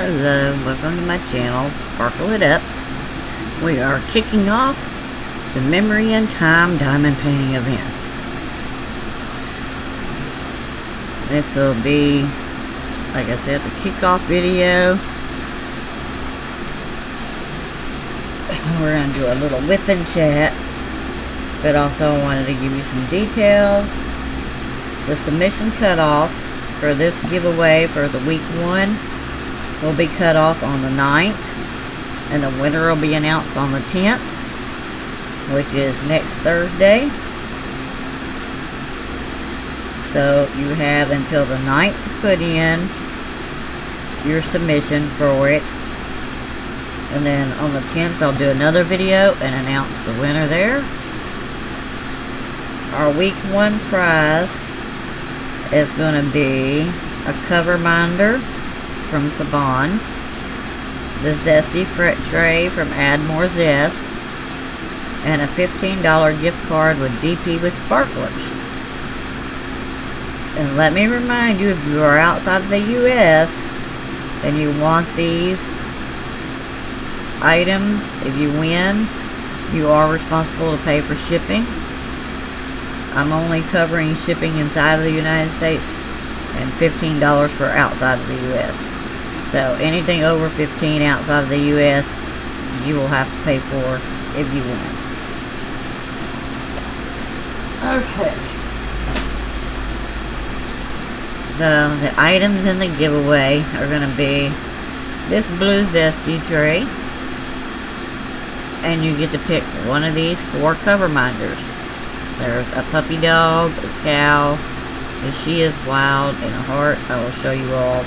Hello, welcome to my channel, Sparkle It Up. We are kicking off the Memory in Time Diamond Painting event. This will be, like I said, the kickoff video. We're going to do a little whip and chat, but also I wanted to give you some details. The submission cutoff for this giveaway for the week one will be cut off on the 9th and the winner will be announced on the 10th which is next Thursday. So you have until the 9th to put in your submission for it. And then on the 10th I'll do another video and announce the winner there. Our week one prize is going to be a cover minder from Siobhan, the Zesty Fret Tray from Add More Zest, and a $15 gift card with DP with Sparklers. And let me remind you, if you are outside of the U.S. and you want these items, if you win, you are responsible to pay for shipping. I'm only covering shipping inside of the United States and $15 for outside of the U.S. So anything over 15 outside of the U.S. you will have to pay for if you want. Okay. So the items in the giveaway are going to be this blue zesty tray and you get to pick one of these four cover minders. There's a puppy dog, a cow, the she is wild, and a heart. I will show you all.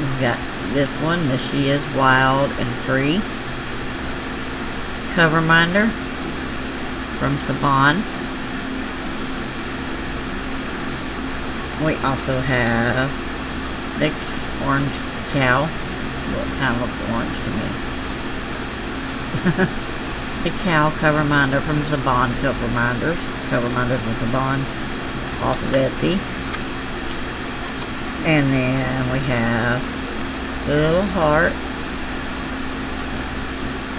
We've got this one, the she is wild and free. Cover minder from Siobhan. We also have the orange cow. Well, it kind of looks orange to me. the cow cover minder from Siobhan cover minders. Cover minder from Siobhan off of Etsy. And then we have the little heart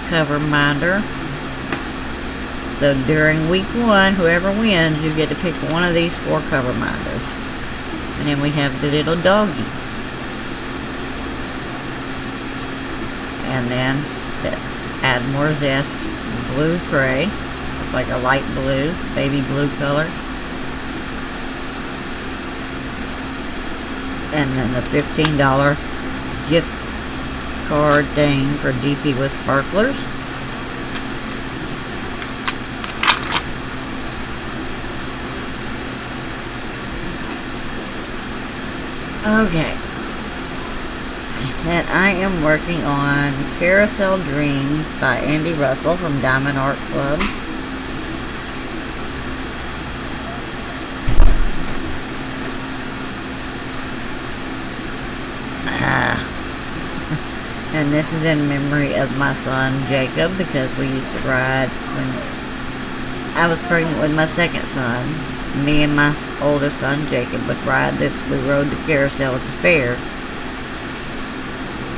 cover minder. So during week one, whoever wins, you get to pick one of these four cover minders. And then we have the little doggy. And then the Add More Zest blue tray. It's like a light blue, baby blue color. And then the $15 gift card thing for DP with sparklers. Okay. And I am working on Carousel Dreams by Andy Russell from Diamond Art Club. And this is in memory of my son Jacob because we used to ride when I was pregnant with my second son. Me and my oldest son Jacob would ride the, we rode the carousel at the fair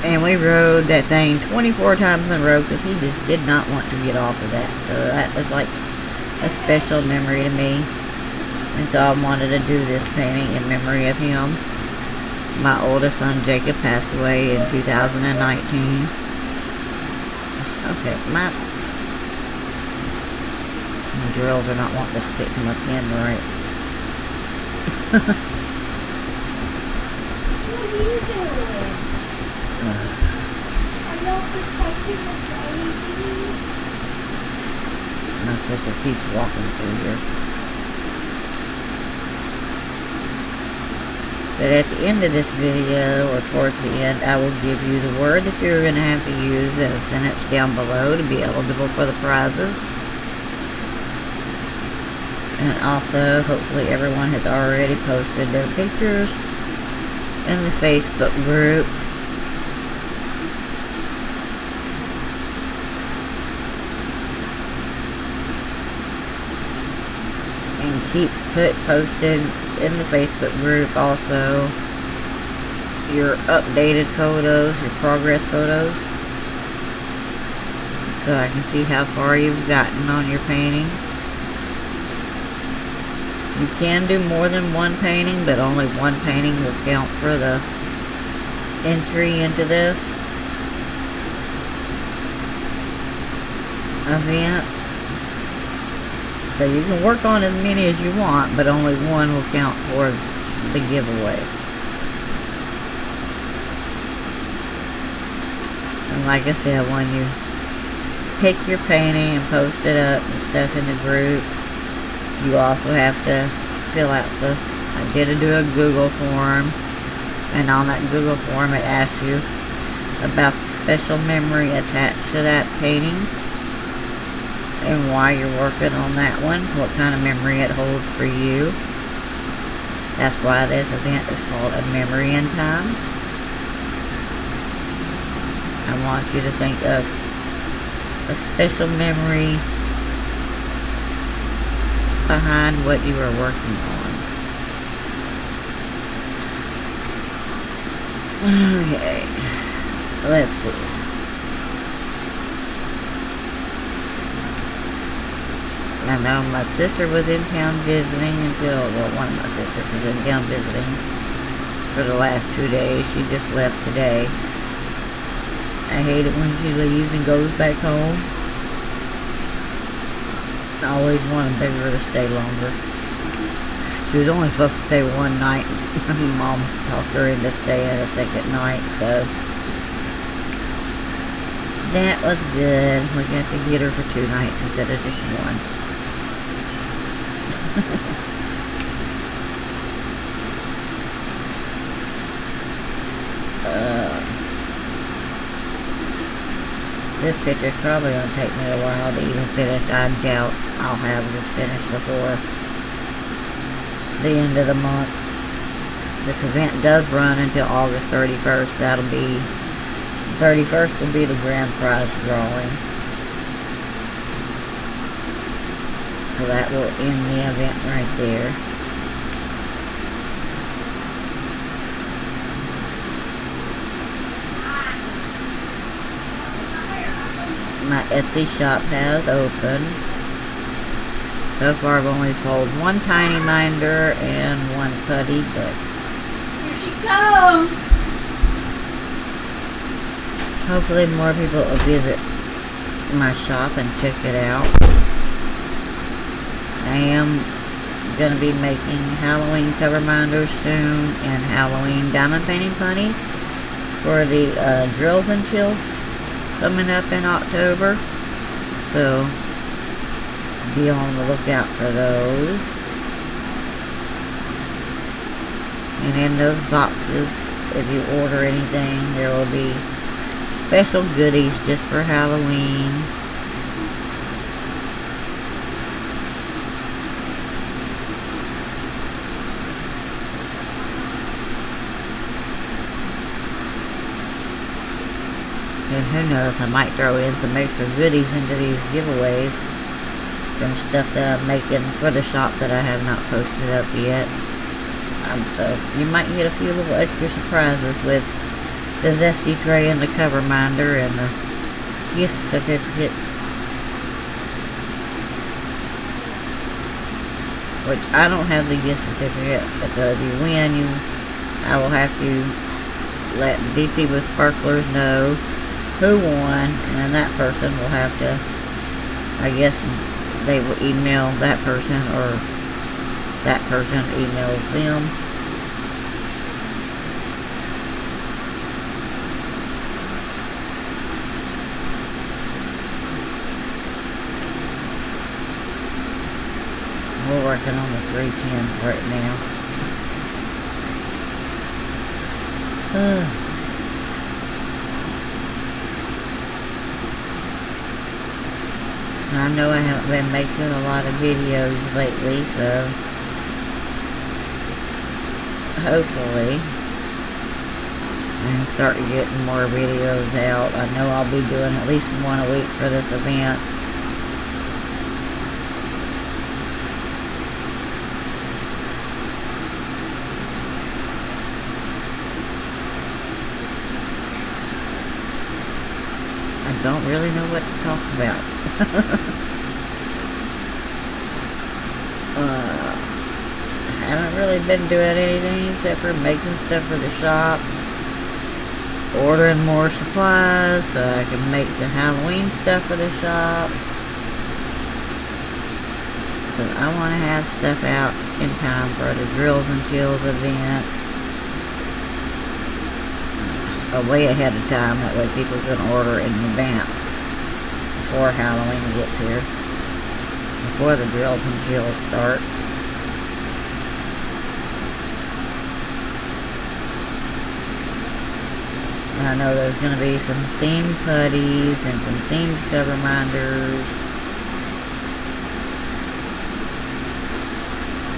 and we rode that thing 24 times in a row because he just did not want to get off of that. So that was like a special memory to me. And so I wanted to do this painting in memory of him. My oldest son Jacob passed away in 2019. Okay, my, my drills are not wanting to stick to my pen right. What are you doing? Are y'all protecting the baby? My sister keeps walking through here. But at the end of this video, or towards the end, I will give you the word that you're going to have to use in a sentence down below to be eligible for the prizes. And also, hopefully everyone has already posted their pictures in the Facebook group. and keep put posted in the Facebook group also your updated photos, your progress photos. So I can see how far you've gotten on your painting. You can do more than one painting, but only one painting will count for the entry into this event. So you can work on as many as you want, but only one will count towards the giveaway. And like I said, when you pick your painting and post it up and stuff in the group, you also have to fill out the, I did do a Google form, and on that Google form it asks you about the special memory attached to that painting and why you're working on that one, what kind of memory it holds for you. That's why this event is called A Memory in Time. I want you to think of a special memory behind what you are working on. Okay, let's see. I know my sister was in town visiting until, well, one of my sisters was in town visiting for the last two days. She just left today. I hate it when she leaves and goes back home. I always wanted her to stay longer. She was only supposed to stay one night. Mom talked her into staying a second night, so that was good. We got to get her for two nights instead of just one. Uh, this picture's probably going to take me a while to even finish. I doubt I'll have this finished before the end of the month. This event does run until August 31st. That'll be, 31st will be the grand prize drawing. So that will end the event right there. My Etsy shop has opened. So far I've only sold one tiny minder and one putty, but... Here she comes! Hopefully more people will visit my shop and check it out. I am going to be making Halloween cover minders soon and Halloween diamond painting putty for the uh, drills and chills coming up in October. So be on the lookout for those. And in those boxes, if you order anything, there will be special goodies just for Halloween. And who knows, I might throw in some extra goodies into these giveaways from stuff that I'm making for the shop that I have not posted up yet. Um, so you might get a few little extra surprises with the zesty tray and the cover minder and the gift certificate. Which I don't have the gift certificate, so if you win, you I will have to let DP with Sparklers know who won, and that person will have to, I guess, they will email that person, or that person emails them. We're working on the 310s right now. Uh. I know I haven't been making a lot of videos lately, so hopefully I can start getting more videos out. I know I'll be doing at least one a week for this event. Don't really know what to talk about. uh, I haven't really been doing anything except for making stuff for the shop. Ordering more supplies so I can make the Halloween stuff for the shop. Because I want to have stuff out in time for the Drills and Chills event. Way ahead of time, that way people can order in advance before Halloween gets here. Before the Drills and Chills starts. I know there's going to be some themed putties and some themed cover minders.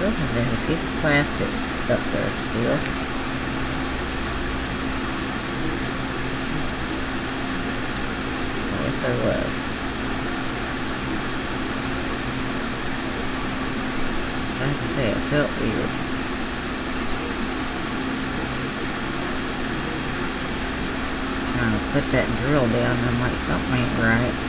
Like there's a piece of plastic stuck there still. I guess there was. I say, it felt weird. Trying to put that drill down, I'm like, something ain't right.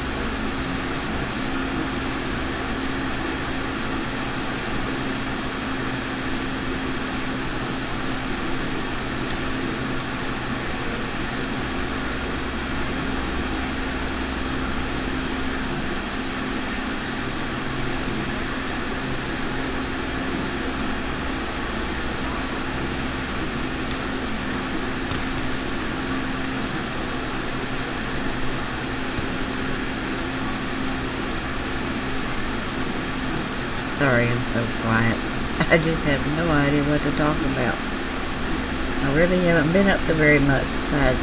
Sorry I'm so quiet. I just have no idea what to talk about. I really haven't been up to very much besides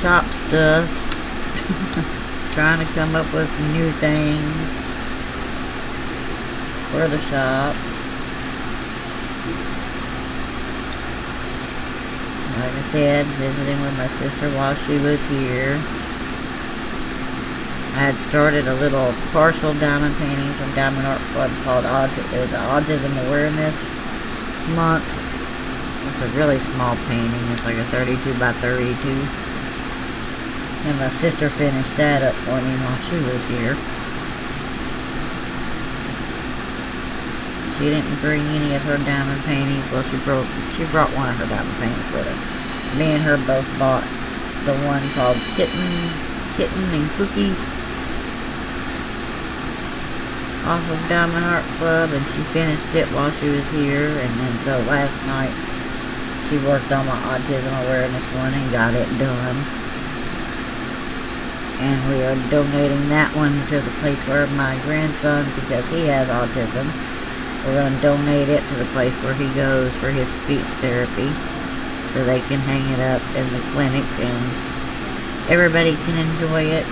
shop stuff. Trying to come up with some new things for the shop. Like I said, visiting with my sister while she was here. I had started a little partial diamond painting from Diamond Art Club called Autism, it was Autism Awareness Month. It's a really small painting. It's like a 32 by 32. And my sister finished that up for me while she was here. She didn't bring any of her diamond paintings. Well, she brought she brought one of her diamond paintings with her. Me and her both bought the one called Kitten, Kitten and Cookies off of Diamond Art Club and she finished it while she was here and then so last night she worked on my autism awareness one and got it done. And we are donating that one to the place where my grandson because he has autism we're going to donate it to the place where he goes for his speech therapy so they can hang it up in the clinic and everybody can enjoy it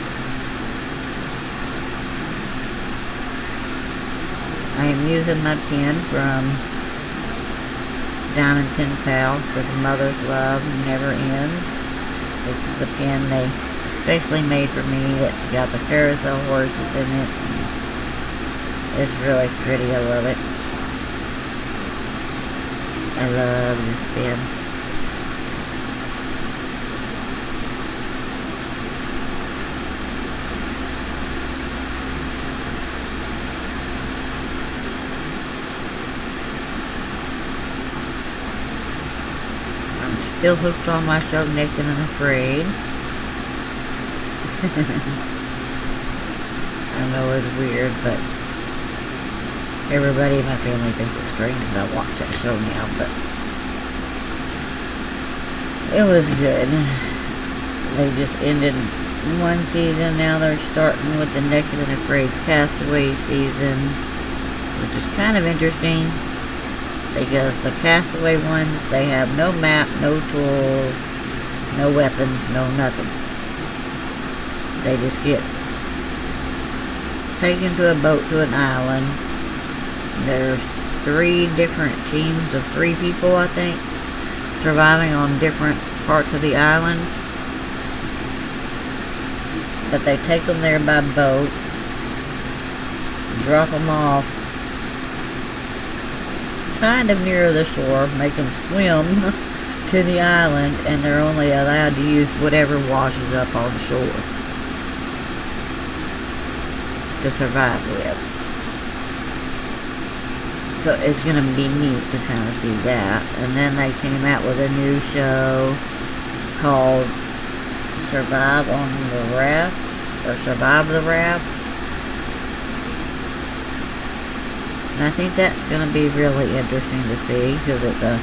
I am using my pen from Diamond Pen Pal. Says Mother's Love Never Ends. This is the pen they specially made for me. It's got the carousel horses in it. It's really pretty. I love it. I love this pen. Still hooked on my show Naked and Afraid. I know it's weird, but everybody in my family thinks it's strange that I watch that show now, but it was good. They just ended one season, now they're starting with the Naked and Afraid Castaway season, which is kind of interesting because the castaway ones, they have no map, no tools, no weapons, no nothing. They just get taken to a boat to an island. There's three different teams of three people, I think, surviving on different parts of the island. But they take them there by boat, drop them off kind of near the shore, make them swim to the island and they're only allowed to use whatever washes up on shore to survive with. So it's going to be neat to kind of see that. And then they came out with a new show called Survive on the Raft or Survive the Raft. And I think that's going to be really interesting to see because it's a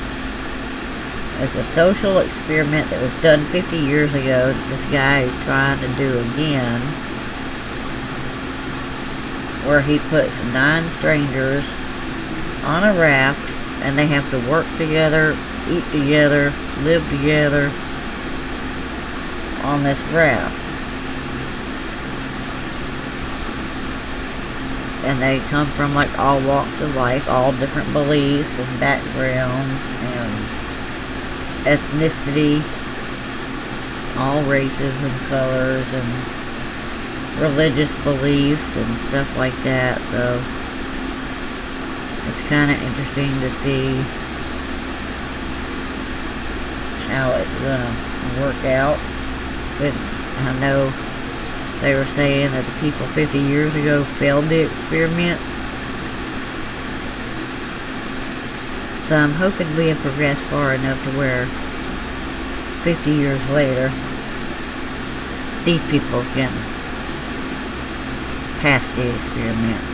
it's a social experiment that was done 50 years ago that this guy is trying to do again where he puts nine strangers on a raft and they have to work together, eat together, live together on this raft. And they come from like all walks of life, all different beliefs and backgrounds and ethnicity, all races and colors and religious beliefs and stuff like that. So it's kind of interesting to see how it's gonna work out. But I know they were saying that the people 50 years ago failed the experiment. So I'm hoping we have progressed far enough to where 50 years later these people can pass the experiment.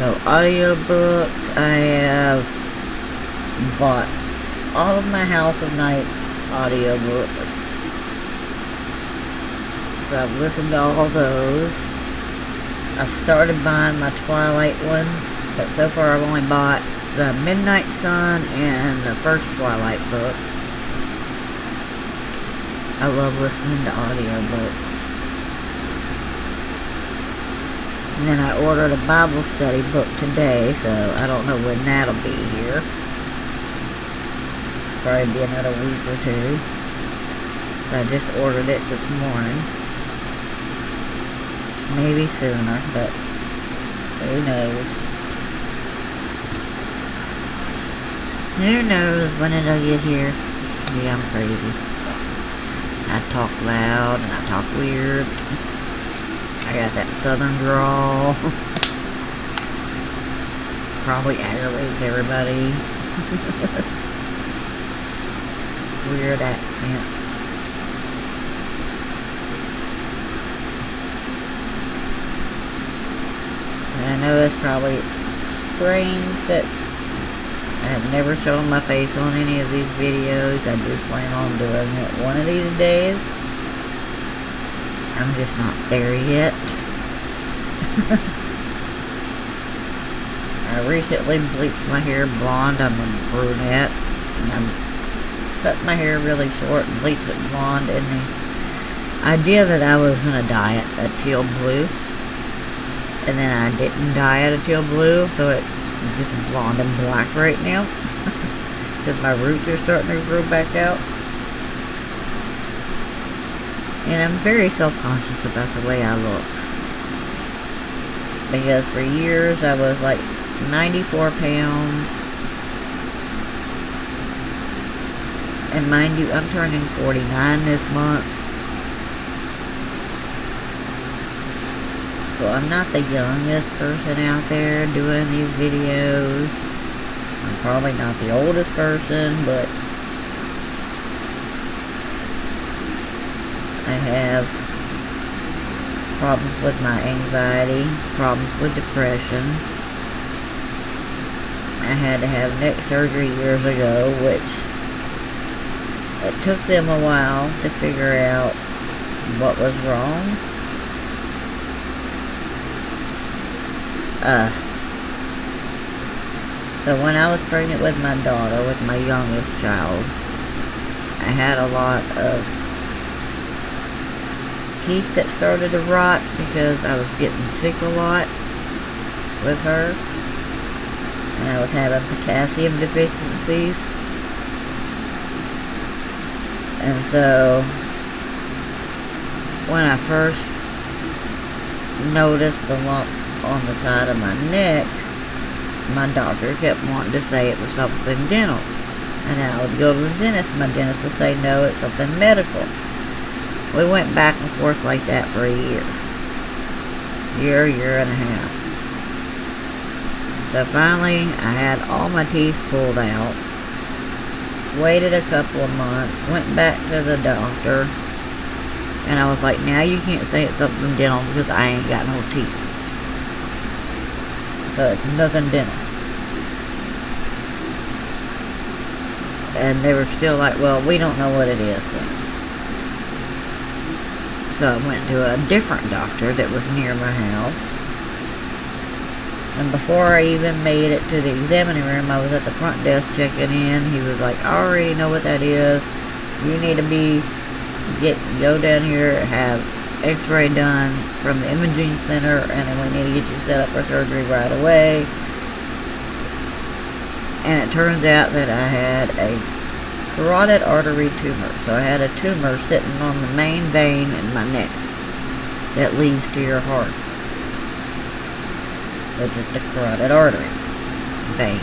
Also audiobooks. I have bought all of my House of Night audiobooks. So I've listened to all those. I've started buying my Twilight ones, but so far I've only bought the Midnight Sun and the first Twilight book. I love listening to audiobooks. And then I ordered a Bible study book today, so I don't know when that'll be here. Probably be another week or two. So I just ordered it this morning. Maybe sooner, but who knows. Who knows when it'll get here. Yeah, I'm crazy. I talk loud and I talk weird. I got that southern drawl. Probably aggravates everybody. Weird accent. And I know it's probably strange that I have never shown my face on any of these videos. I do plan on doing it one of these days. I'm just not there yet. I recently bleached my hair blonde. I'm a brunette. And I'm cut my hair really short and bleached it blonde. And the idea that I was going to dye it a teal blue. And then I didn't dye it a teal blue. So it's just blonde and black right now. Because my roots are starting to grow back out. And I'm very self-conscious about the way I look. Because for years I was like 94 pounds. And mind you, I'm turning 49 this month. So I'm not the youngest person out there doing these videos. I'm probably not the oldest person, but I have problems with my anxiety, problems with depression. I had to have neck surgery years ago, which it took them a while to figure out what was wrong. Uh, so when I was pregnant with my daughter, with my youngest child, I had a lot of teeth that started to rot because I was getting sick a lot with her. And I was having potassium deficiencies. And so, when I first noticed the lump on the side of my neck, my doctor kept wanting to say it was something dental. And I would go to the dentist. My dentist would say, no, it's something medical. We went back and forth like that for a year. Year, year and a half. So finally, I had all my teeth pulled out. Waited a couple of months. Went back to the doctor. And I was like, now you can't say it's something dental because I ain't got no teeth. So it's nothing dental. And they were still like, well, we don't know what it is. So I went to a different doctor that was near my house. And before I even made it to the examining room, I was at the front desk checking in. He was like, I already know what that is. You need to be, get, go down here, have x-ray done from the imaging center, and then we need to get you set up for surgery right away. And it turns out that I had a carotid artery tumor. So I had a tumor sitting on the main vein in my neck that leads to your heart. Which is the carotid artery vein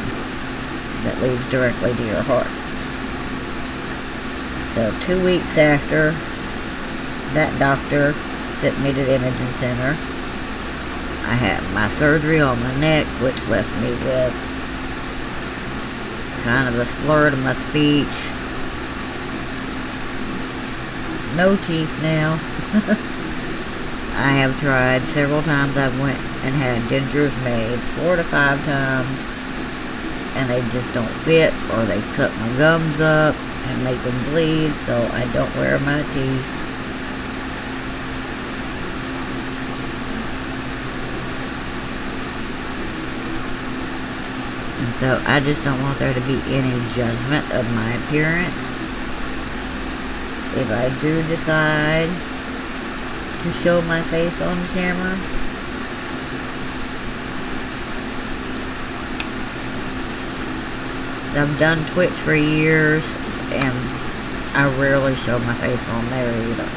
that leads directly to your heart. So two weeks after that doctor sent me to the imaging center, I had my surgery on my neck, which left me with kind of a slur to my speech, no teeth now. I have tried several times. I went and had dentures made four to five times and they just don't fit or they cut my gums up and make them bleed so I don't wear my teeth. And so I just don't want there to be any judgment of my appearance if I do decide to show my face on camera. I've done Twitch for years and I rarely show my face on there either.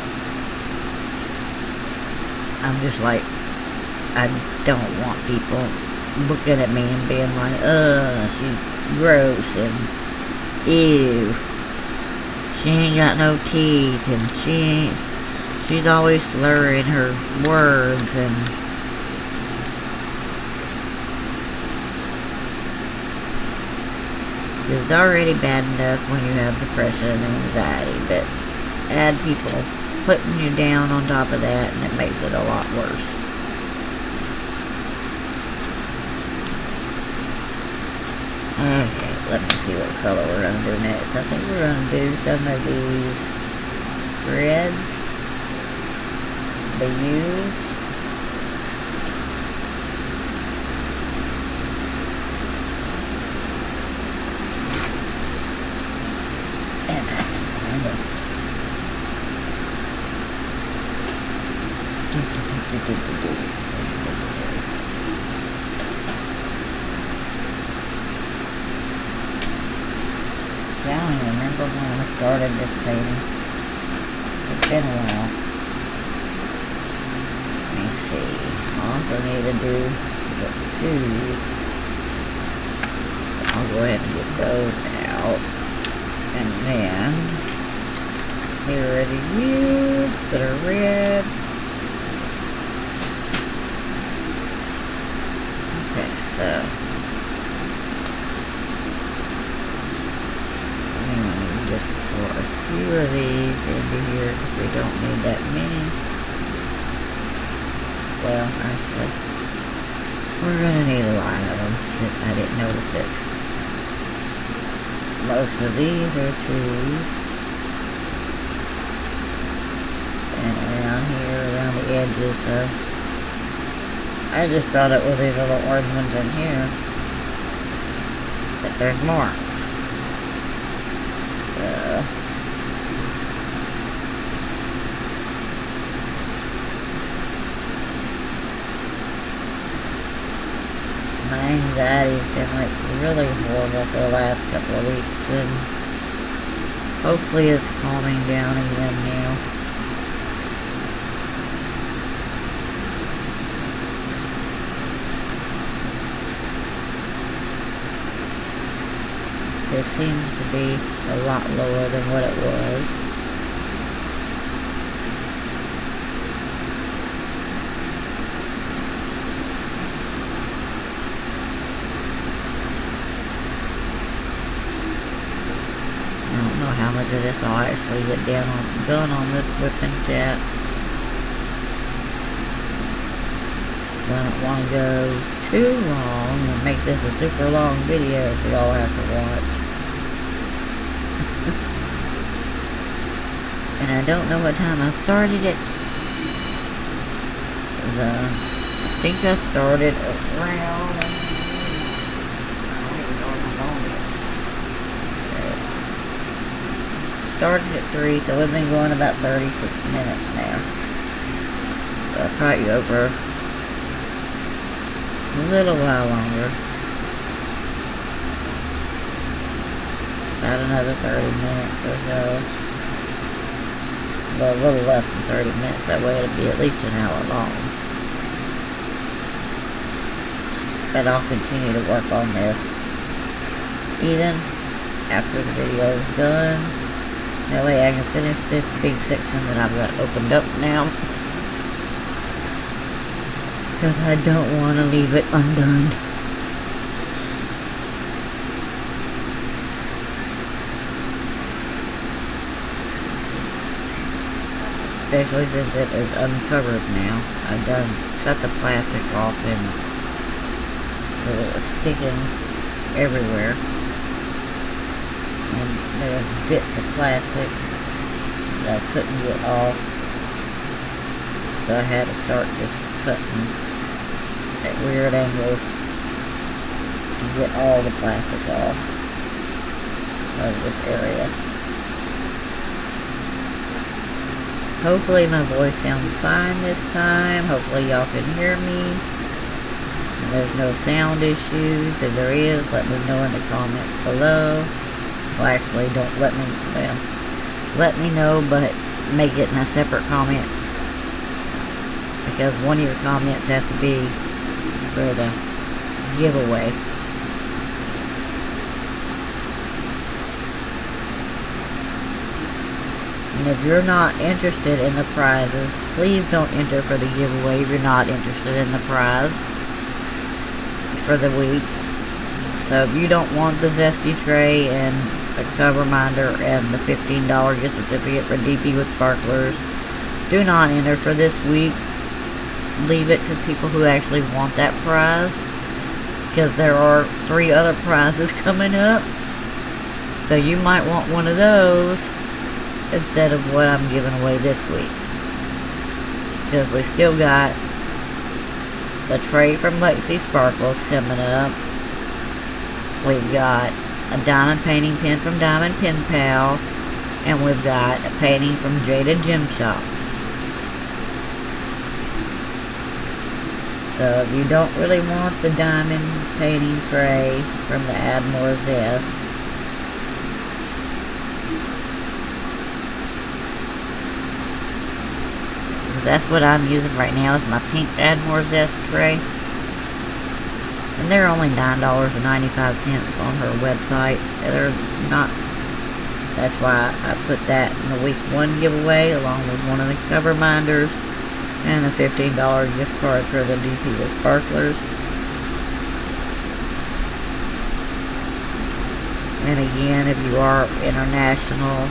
I'm just like, I don't want people looking at me and being like, ugh, she's gross and ew she ain't got no teeth and she ain't, she's always slurring her words and it's already bad enough when you have depression and anxiety, but add people putting you down on top of that and it makes it a lot worse. Okay let me see what color we're to do next. I think we're to do some of these red, the U's. And I can find them. I don't even remember when I started this painting. It's been a while. Let me see. I to do the twos. So I'll go ahead and get those out. And then, here are the U's that are red. Okay, so i'm gonna get a few of these into here because we don't need that many. Well, actually, we're to need a lot of them because I didn't notice it. Most of these are twos. And around here, around the edges, so I just thought it was these little orange ones in here. But there's more. anxiety's been like really horrible for the last couple of weeks and hopefully it's calming down again now. It seems to be a lot lower than what it was. Of this I'll actually get down on done on this whipping chat. I don't want to go too long and make this a super long video for y'all have to watch. and I don't know what time I started it. Uh, I think I started around. I don't even know what my phone is. Started at 3, so we've been going about 36 minutes now. So I'll probably over a little while longer. About another 30 minutes or so. Well, a little less than 30 minutes. That way it'll be at least an hour long. But I'll continue to work on this. Even after the video is done. That way I can finish this big section that I've got opened up now because I don't want to leave it undone. Especially since it is uncovered now. I've done cut the plastic off and the stickings everywhere. And there's bits of plastic that I couldn't get off. So I had to start just cutting at weird angles to get all the plastic off of this area. Hopefully my voice sounds fine this time. Hopefully y'all can hear me. And there's no sound issues. If there is, let me know in the comments below. Well, actually, don't let me, well, let me know, but make it in a separate comment. Because one of your comments has to be for the giveaway. And if you're not interested in the prizes, please don't enter for the giveaway if you're not interested in the prize for the week. So if you don't want the Zesty tray and a cover minder and the $15 gift certificate for DP with sparklers, do not enter for this week. Leave it to people who actually want that prize because there are three other prizes coming up. So you might want one of those instead of what I'm giving away this week. Because we still got the tray from Lexi Sparkles coming up. We've got a diamond painting pen from Diamond Pen Pal and we've got a painting from Jada Gem Shop So if you don't really want the diamond painting tray from the Add More Zest, that's what I'm using right now is my pink Add More Zest tray. And they're only $9.95 on her website. They're not, that's why I put that in the week one giveaway along with one of the cover minders and a $15 gift card for the DP with sparklers. And again, if you are international,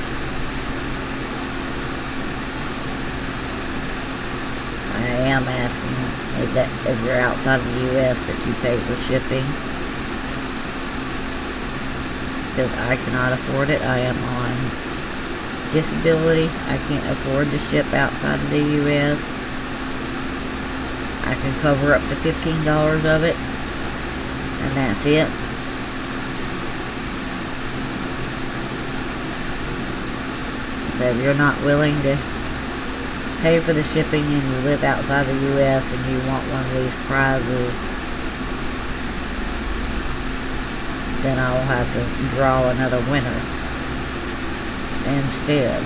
I am asking if, that, if you're outside of the U.S. that you pay for shipping. Because I cannot afford it. I am on disability. I can't afford to ship outside of the U.S. I can cover up to $15 of it. And that's it. So if you're not willing to pay for the shipping and you live outside the U.S. and you want one of these prizes, then I'll have to draw another winner instead.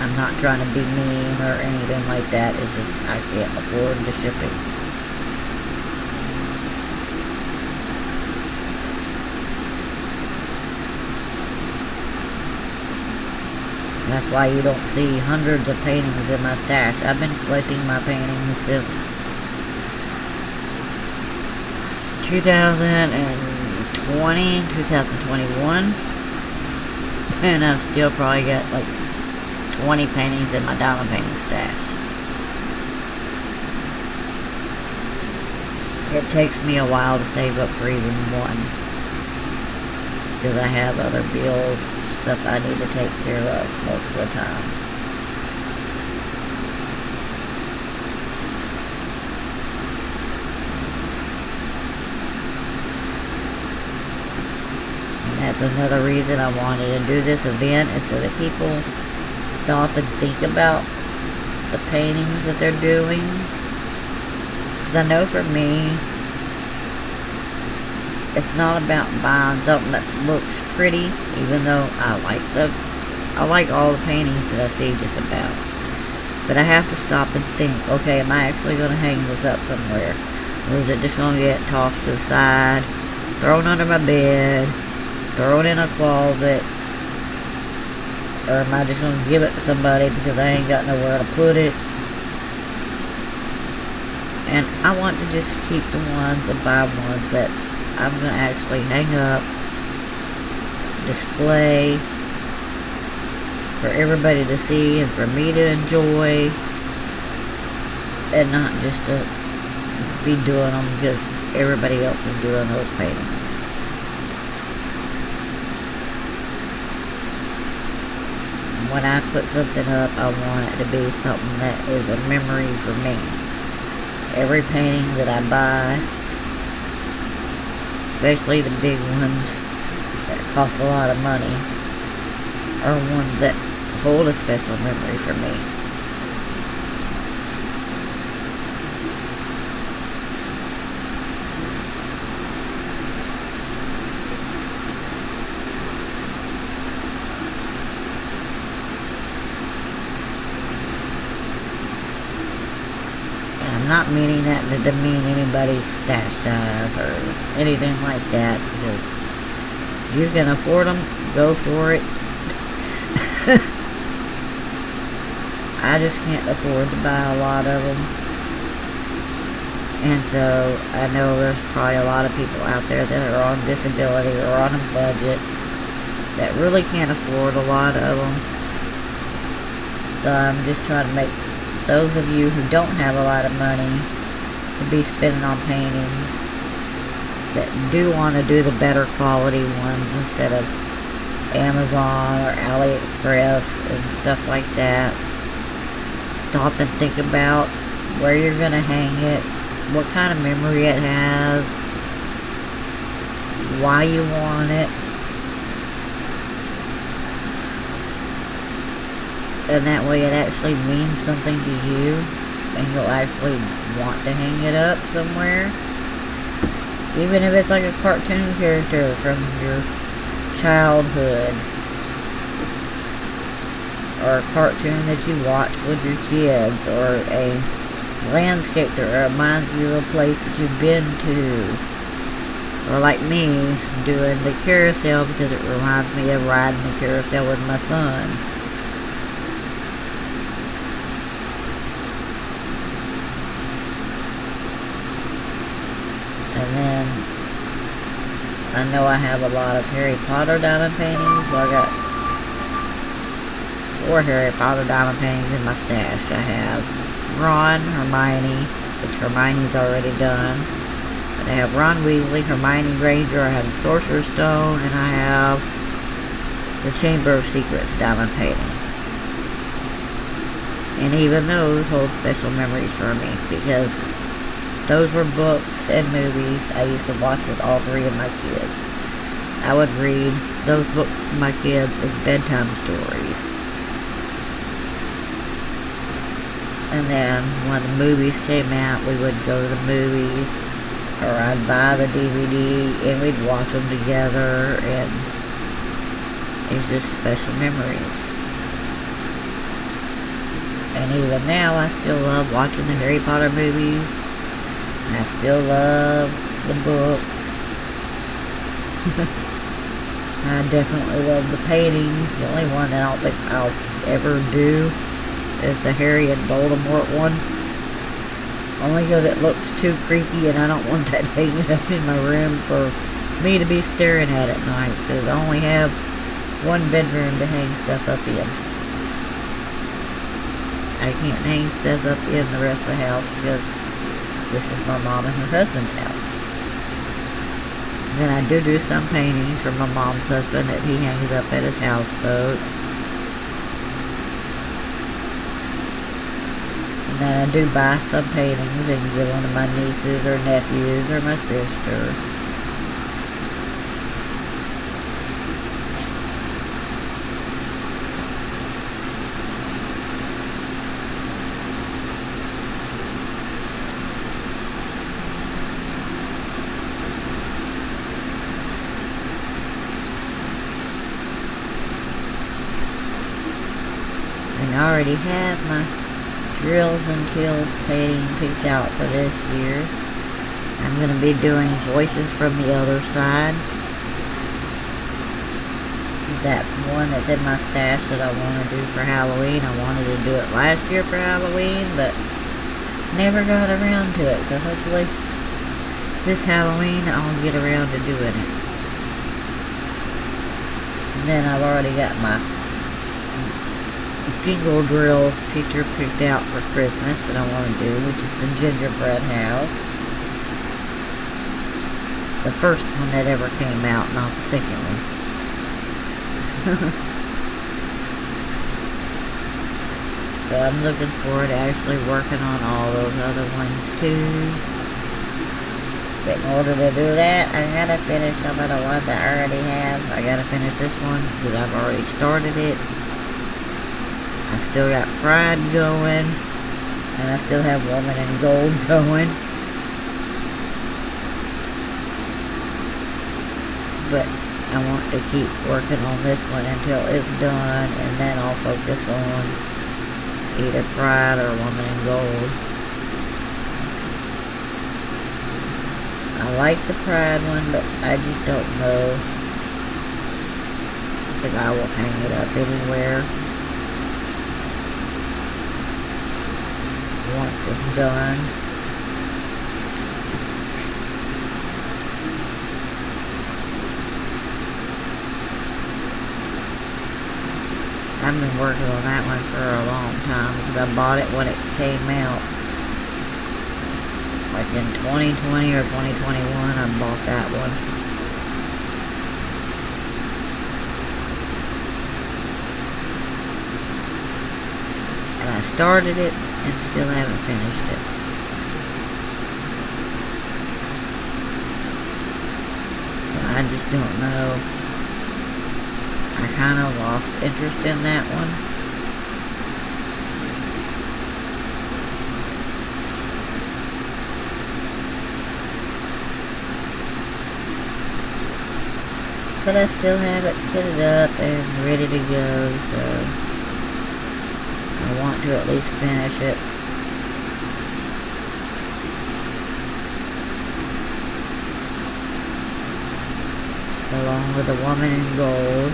I'm not trying to be mean or anything like that. It's just I can't afford the shipping. That's why you don't see hundreds of paintings in my stash. I've been collecting my paintings since 2020, 2021. And I've still probably got like 20 paintings in my diamond painting stash. It takes me a while to save up for even one. Because I have other bills, stuff I need to take care of most of the time. And that's another reason I wanted to do this event is so that people stop and think about the paintings that they're doing. Because I know for me, it's not about buying something that looks pretty, even though I like the, I like all the paintings that I see just about. But I have to stop and think, okay, am I actually going to hang this up somewhere? Or is it just going to get tossed to the side, thrown under my bed, thrown in a closet, or am I just going to give it to somebody because I ain't got nowhere to put it? And I want to just keep the ones and buy ones that I'm going to actually hang up, display, for everybody to see and for me to enjoy, and not just to be doing them because everybody else is doing those paintings. when I put something up, I want it to be something that is a memory for me. Every painting that I buy, especially the big ones that cost a lot of money, are ones that hold a special memory for me. Not meaning that to demean anybody's stash size or anything like that because you can afford them, go for it. I just can't afford to buy a lot of them. And so I know there's probably a lot of people out there that are on disability or on a budget that really can't afford a lot of them. So I'm just trying to make those of you who don't have a lot of money to be spending on paintings that do want to do the better quality ones instead of Amazon or AliExpress and stuff like that. Stop and think about where you're going to hang it, what kind of memory it has, why you want it, and that way it actually means something to you and you'll actually want to hang it up somewhere. Even if it's like a cartoon character from your childhood. Or a cartoon that you watch with your kids or a landscape that reminds you of a place that you've been to. Or like me doing the carousel because it reminds me of riding the carousel with my son And then I know I have a lot of Harry Potter diamond paintings. I got four Harry Potter diamond paintings in my stash. I have Ron, Hermione, which Hermione's already done. And I have Ron Weasley, Hermione Granger, I have the Sorcerer's Stone, and I have the Chamber of Secrets diamond paintings. And even those hold special memories for me because those were books and movies I used to watch with all three of my kids. I would read those books to my kids as bedtime stories. And then when the movies came out, we would go to the movies, or I'd buy the DVD and we'd watch them together, and it's just special memories. And even now, I still love watching the Harry Potter movies. I still love the books. I definitely love the paintings. The only one that I don't think I'll ever do is the Harry and Voldemort one. Only because it looks too creepy and I don't want that hanging up in my room for me to be staring at at night. Because I only have one bedroom to hang stuff up in. I can't hang stuff up in the rest of the house because this is my mom and her husband's house. Then I do do some paintings for my mom's husband that he hangs up at his houseboat. And then I do buy some paintings and give them to my nieces or nephews or my sister. And I already have my drills and chills painting picked out for this year. I'm going to be doing voices from the other side. That's one that's in my stash that I want to do for Halloween. I wanted to do it last year for Halloween, but never got around to it. So hopefully this Halloween I'll get around to doing it. And then I've already got my jingle drills picture picked out for Christmas that I want to do, which is the gingerbread house. The first one that ever came out, not the second one. so I'm looking forward to actually working on all those other ones too. But in order to do that, I gotta finish some of the ones I already have. I gotta finish this one because I've already started it. I still got Pride going. And I still have Woman in Gold going. But I want to keep working on this one until it's done. And then I'll focus on either Pride or Woman in Gold. I like the Pride one, but I just don't know if I will hang it up anywhere. Once this done. I've been working on that one for a long time because I bought it when it came out. Like in 2020 or 2021, I bought that one. And I started it and still haven't finished it. So I just don't know. I kind of lost interest in that one. But I still have it kitted up and ready to go, so I want to at least finish it. Along with the Woman in Gold.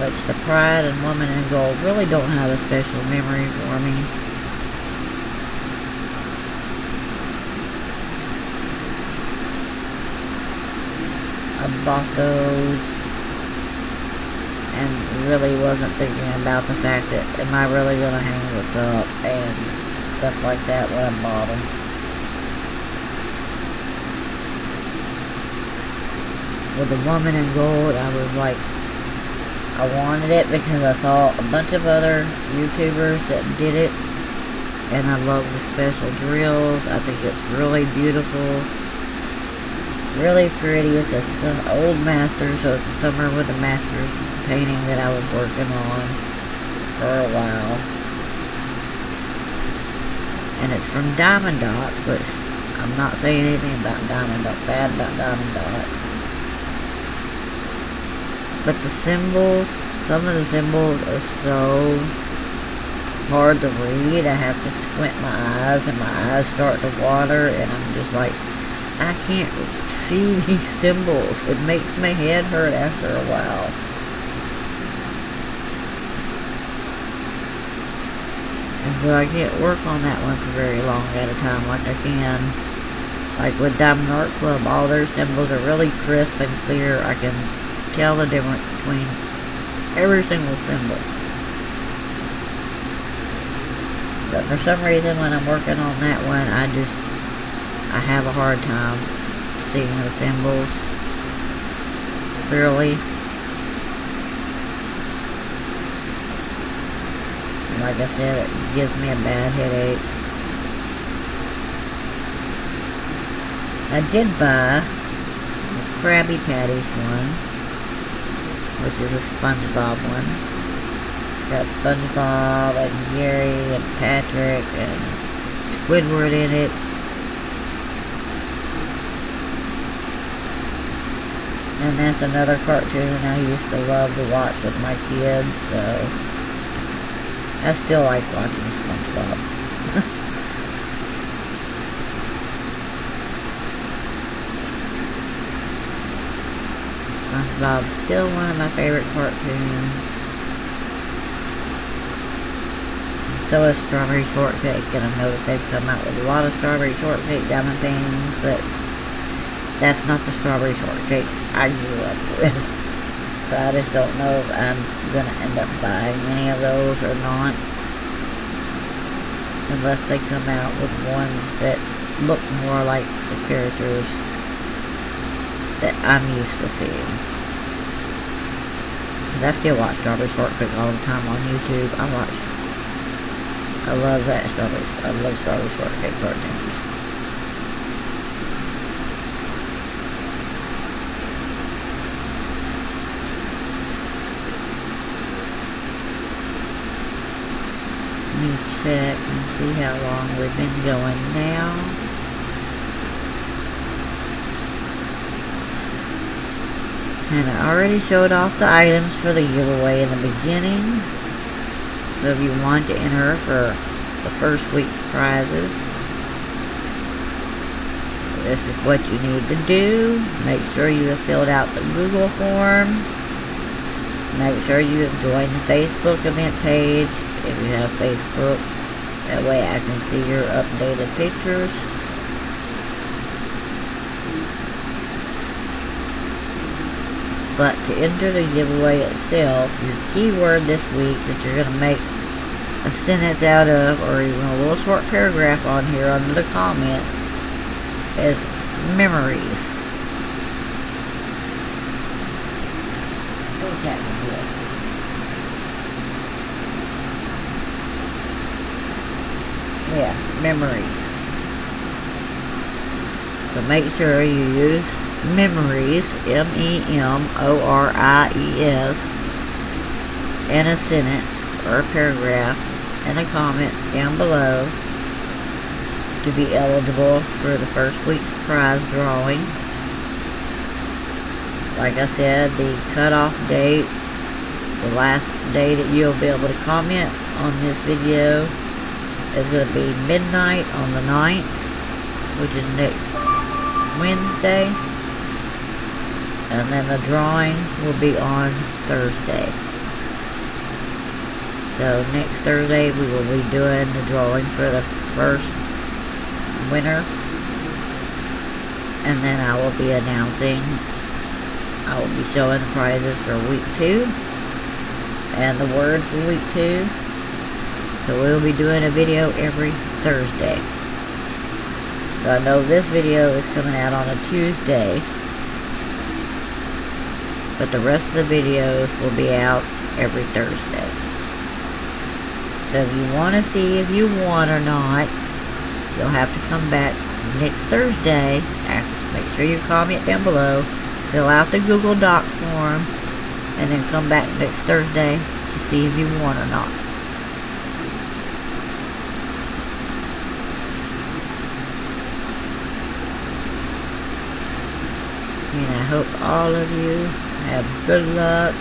Which the Pride and Woman in Gold really don't have a special memory for me. I bought those and really wasn't thinking about the fact that am I really going to hang this up and stuff like that when I bought them. With the woman in gold, I was like, I wanted it because I saw a bunch of other YouTubers that did it and I love the special drills. I think it's really beautiful. Really pretty. It's a old master, so it's a summer with a master's painting that I was working on for a while. And it's from Diamond Dots, which I'm not saying anything about Diamond Dots, bad about Diamond Dots. But the symbols, some of the symbols are so hard to read. I have to squint my eyes and my eyes start to water and I'm just like, I can't see these symbols. It makes my head hurt after a while. And so I can't work on that one for very long at a time like I can. Like with Diamond Art Club, all their symbols are really crisp and clear. I can tell the difference between every single symbol. But for some reason when I'm working on that one, I just, I have a hard time seeing the symbols clearly. Like I said, it gives me a bad headache. I did buy a Krabby Patties one, which is a SpongeBob one. Got SpongeBob and Gary and Patrick and Squidward in it. And that's another cartoon I used to love to watch with my kids, so I still like watching SpongeBob. SpongeBob's still one of my favorite cartoons. So is Strawberry Shortcake, and I've noticed they've come out with a lot of Strawberry Shortcake diamond things, but that's not the Strawberry Shortcake I grew up with. So I just don't know if I'm going to end up buying any of those or not. Unless they come out with ones that look more like the characters that I'm used to seeing. Cause I still watch Strawberry Shortcake all the time on YouTube. I watch, I love that Strawberry, I love Strawberry Shortcake cartoons. Me and see how long we've been going now. And I already showed off the items for the giveaway in the beginning. So if you want to enter for the first week's prizes, this is what you need to do. Make sure you have filled out the Google form. Make sure you have joined the Facebook event page if you have Facebook. That way I can see your updated pictures. But to enter the giveaway itself, your keyword this week that you're going to make a sentence out of, or even a little short paragraph on here under the comments, is memories. Yeah, memories. So make sure you use memories, M-E-M-O-R-I-E-S, in a sentence or a paragraph in the comments down below to be eligible for the first week's prize drawing. Like I said, the cutoff date, the last day that you'll be able to comment on this video is going to be midnight on the 9th, which is next Wednesday. And then the drawing will be on Thursday. So next Thursday we will be doing the drawing for the first winner. And then I will be announcing, I will be showing the prizes for week two. And the word for week two. So we'll be doing a video every Thursday. So I know this video is coming out on a Tuesday. But the rest of the videos will be out every Thursday. So if you want to see if you won or not, you'll have to come back next Thursday. Make sure you comment down below. Fill out the Google Doc form. And then come back next Thursday to see if you won or not. And I hope all of you have good luck.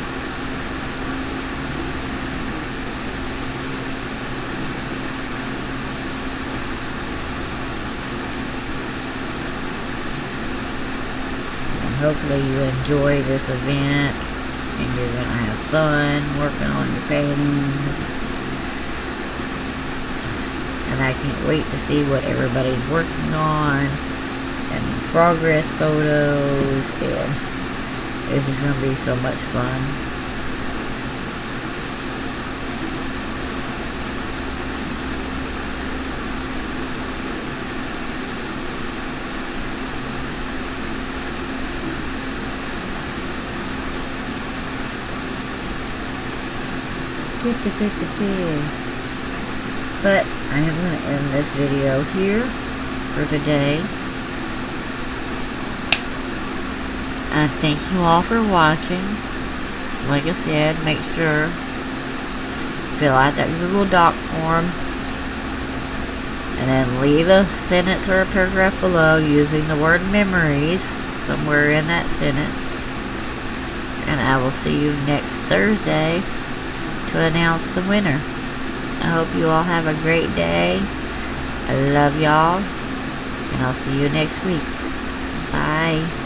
And hopefully you enjoy this event and you're going to have fun working on your paintings. And I can't wait to see what everybody's working on and progress photos and just going to be so much fun. But I am going to end this video here for today. And thank you all for watching. Like I said, make sure fill out that Google Doc form and then leave a sentence or a paragraph below using the word memories somewhere in that sentence. And I will see you next Thursday to announce the winner. I hope you all have a great day. I love y'all. And I'll see you next week. Bye.